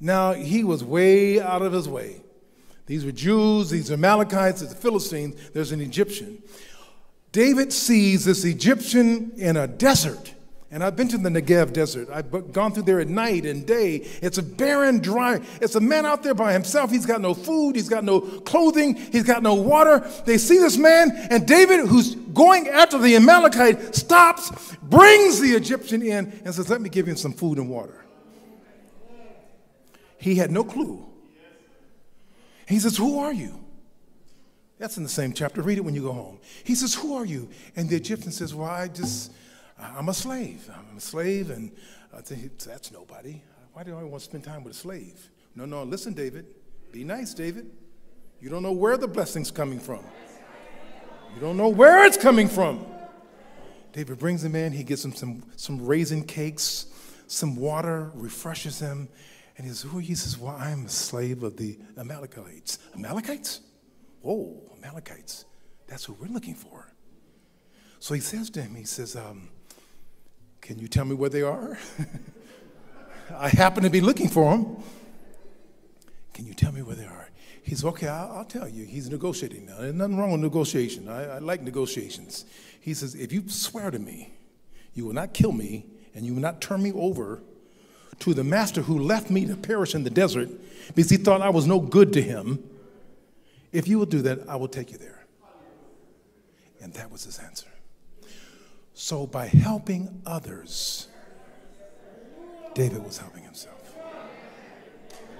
Now, he was way out of his way. These were Jews, these are Amalekites, these are Philistines, there's an Egyptian. David sees this Egyptian in a desert. And I've been to the Negev desert. I've gone through there at night and day. It's a barren, dry, it's a man out there by himself. He's got no food, he's got no clothing, he's got no water. They see this man, and David, who's going after the Amalekite, stops, brings the Egyptian in, and says, Let me give him some food and water. He had no clue. He says, Who are you? That's in the same chapter. Read it when you go home. He says, Who are you? And the Egyptian says, Well, I just, I'm a slave. I'm a slave, and uh, think that's nobody. Why do I want to spend time with a slave? No, no, listen, David. Be nice, David. You don't know where the blessing's coming from. You don't know where it's coming from. David brings him in. He gives him some, some raisin cakes, some water, refreshes him. And he says, Who are you? He says, Well, I'm a slave of the Amalekites. Amalekites? Whoa, Amalekites. That's who we're looking for. So he says to him, He says, um, Can you tell me where they are? I happen to be looking for them. Can you tell me where they are? He says, Okay, I'll, I'll tell you. He's negotiating now. There's nothing wrong with negotiation. I, I like negotiations. He says, If you swear to me, you will not kill me and you will not turn me over to the master who left me to perish in the desert because he thought I was no good to him. If you will do that, I will take you there. And that was his answer. So, by helping others, David was helping himself.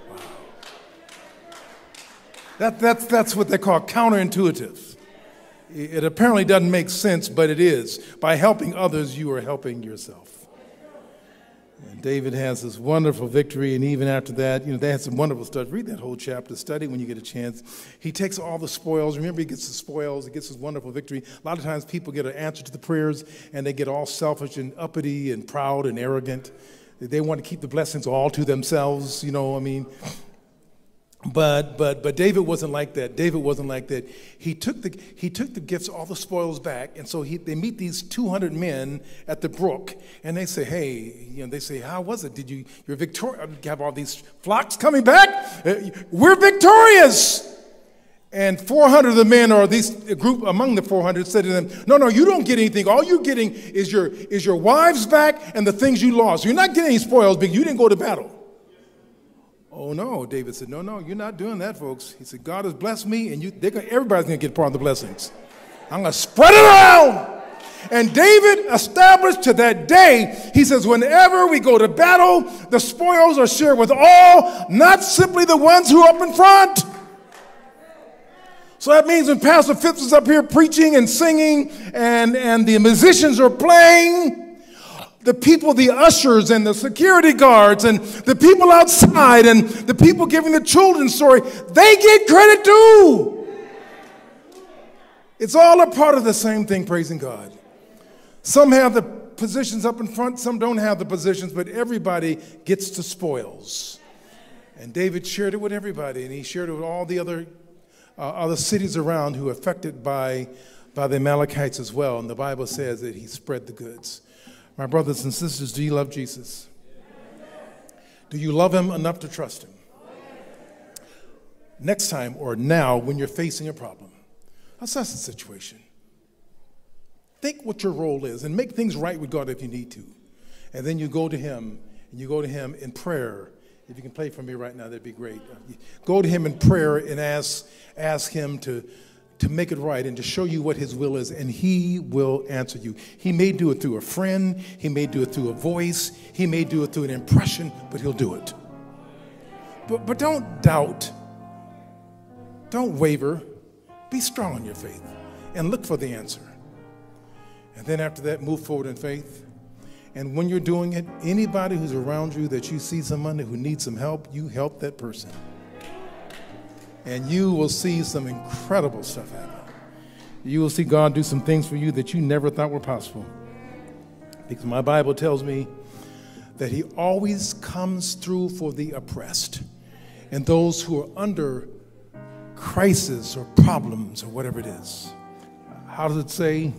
Wow. That, that's, that's what they call counterintuitive. It apparently doesn't make sense, but it is. By helping others, you are helping yourself. And David has this wonderful victory, and even after that, you know, they had some wonderful stuff. Read that whole chapter, study when you get a chance. He takes all the spoils. Remember, he gets the spoils, he gets his wonderful victory. A lot of times people get an answer to the prayers, and they get all selfish and uppity and proud and arrogant. They want to keep the blessings all to themselves, you know, I mean. But but but David wasn't like that. David wasn't like that. He took the he took the gifts, all the spoils back, and so he, they meet these 200 men at the brook, and they say, "Hey, you know," they say, "How was it? Did you you're victorious? You have all these flocks coming back? Uh, We're victorious." And 400 of the men, or these group among the 400, said to them, No, no, you don't get anything. All you're getting is your, is your wives back and the things you lost. You're not getting any spoils because you didn't go to battle. Oh, no, David said, No, no, you're not doing that, folks. He said, God has blessed me, and you, gonna, everybody's going to get part of the blessings. I'm going to spread it around. And David established to that day, he says, whenever we go to battle, the spoils are shared with all, not simply the ones who are up in front. So that means when Pastor Phipps is up here preaching and singing and, and the musicians are playing, the people, the ushers and the security guards and the people outside and the people giving the children's story, they get credit too. It's all a part of the same thing, praising God. Some have the positions up in front, some don't have the positions, but everybody gets the spoils. And David shared it with everybody, and he shared it with all the other, uh, other cities around who were affected by, by the Amalekites as well. And the Bible says that he spread the goods. My brothers and sisters, do you love Jesus? Do you love him enough to trust him? Next time or now, when you're facing a problem, assess the situation. Think what your role is and make things right with God if you need to. And then you go to Him and you go to Him in prayer. If you can play for me right now, that'd be great. Go to Him in prayer and ask, ask Him to, to make it right and to show you what His will is, and He will answer you. He may do it through a friend, He may do it through a voice, He may do it through an impression, but He'll do it. But, but don't doubt, don't waver. Be strong in your faith and look for the answer. And then after that, move forward in faith. And when you're doing it, anybody who's around you that you see somebody who needs some help, you help that person. And you will see some incredible stuff happen. You will see God do some things for you that you never thought were possible. Because my Bible tells me that He always comes through for the oppressed and those who are under crisis or problems or whatever it is. How does it say?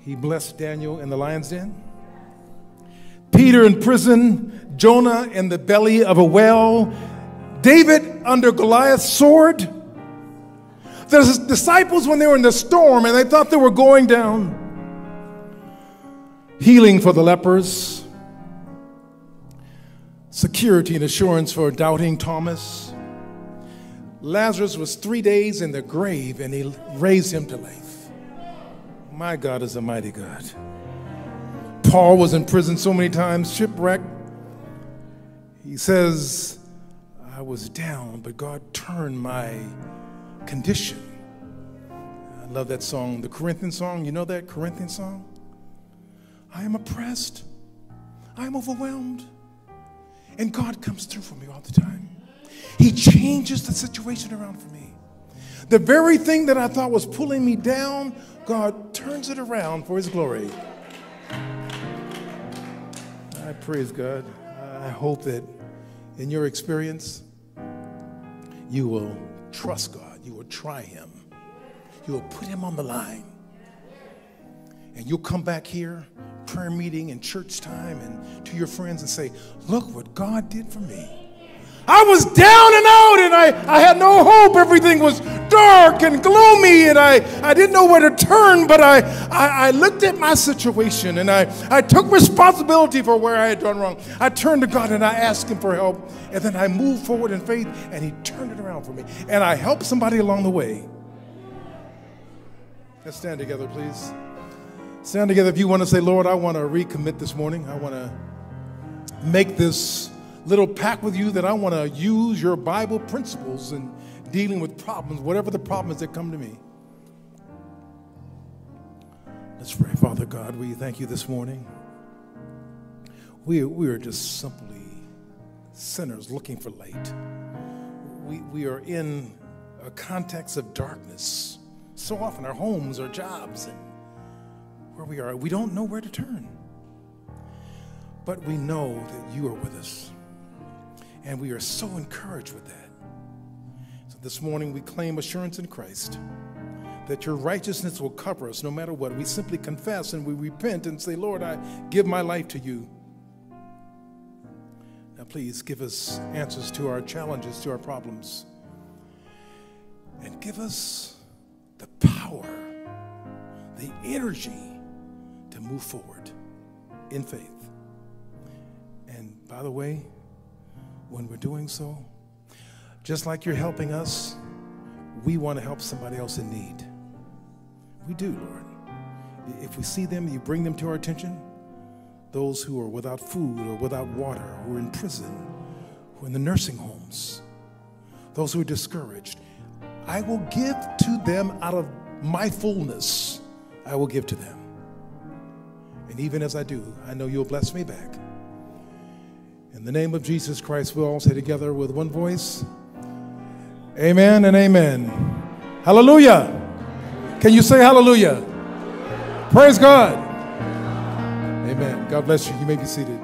He blessed Daniel in the lion's den. Peter in prison, Jonah in the belly of a whale, David under Goliath's sword. The disciples, when they were in the storm and they thought they were going down, healing for the lepers, security and assurance for doubting Thomas. Lazarus was three days in the grave and he raised him to life. My God is a mighty God. Paul was in prison so many times, shipwrecked. He says, I was down, but God turned my condition. I love that song, the Corinthian song. You know that Corinthian song? I am oppressed. I am overwhelmed. And God comes through for me all the time. He changes the situation around for me. The very thing that I thought was pulling me down, God turns it around for His glory. I praise God. I hope that in your experience, you will trust God. You will try Him. You will put Him on the line. And you'll come back here, prayer meeting and church time, and to your friends and say, Look what God did for me. I was down and out and I, I had no hope. Everything was dark and gloomy and I, I didn't know where to turn, but I, I, I looked at my situation and I, I took responsibility for where I had done wrong. I turned to God and I asked Him for help. And then I moved forward in faith and He turned it around for me. And I helped somebody along the way. Let's stand together, please. Stand together if you want to say, Lord, I want to recommit this morning. I want to make this little pact with you that I want to use your Bible principles in dealing with problems, whatever the problems that come to me. Let's pray, Father God. We thank you this morning. We, we are just simply sinners looking for light. We, we are in a context of darkness. So often, our homes, our jobs, and where we are, we don't know where to turn. But we know that you are with us. And we are so encouraged with that. So this morning we claim assurance in Christ that your righteousness will cover us no matter what. We simply confess and we repent and say, Lord, I give my life to you. Now, please give us answers to our challenges, to our problems. and give us the power, the energy to move forward in faith. And by the way, when we're doing so, just like you're helping us, we want to help somebody else in need. We do, Lord. If we see them, you bring them to our attention. Those who are without food or without water, who are in prison, who are in the nursing homes, those who are discouraged. I will give to them out of my fullness. I will give to them. And even as I do, I know you'll bless me back. In the name of Jesus Christ, we'll all say together with one voice Amen and amen. Hallelujah. Can you say hallelujah? Praise God. Amen. God bless you. You may be seated.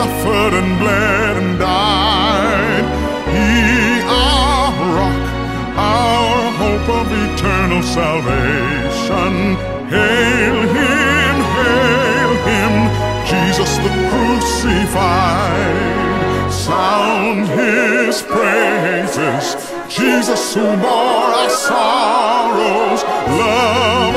Suffered and bled and died. He our rock, our hope of eternal salvation. Hail him, hail him, Jesus the crucified. Sound his praises, Jesus who bore our sorrows, love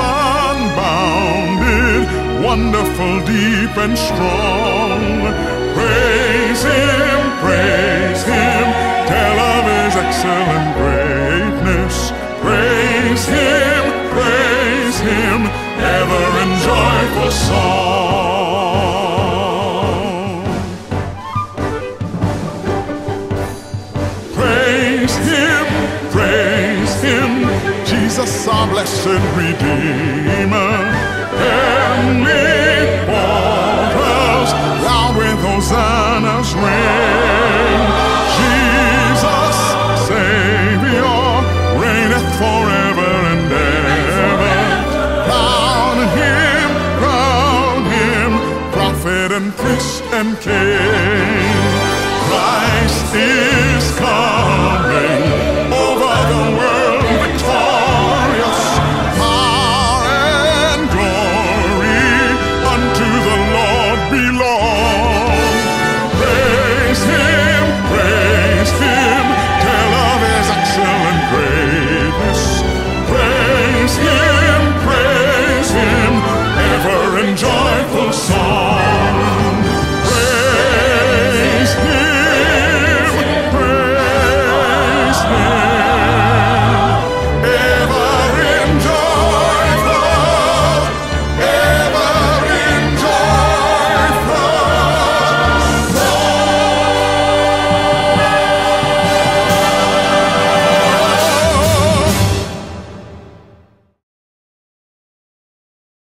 unbounded, wonderful, deep, and strong. Praise him, praise him, tell of his excellent greatness. Praise him, praise him, ever in joyful song. Praise him, praise him, Jesus our blessed Redeemer. King. Christ is come.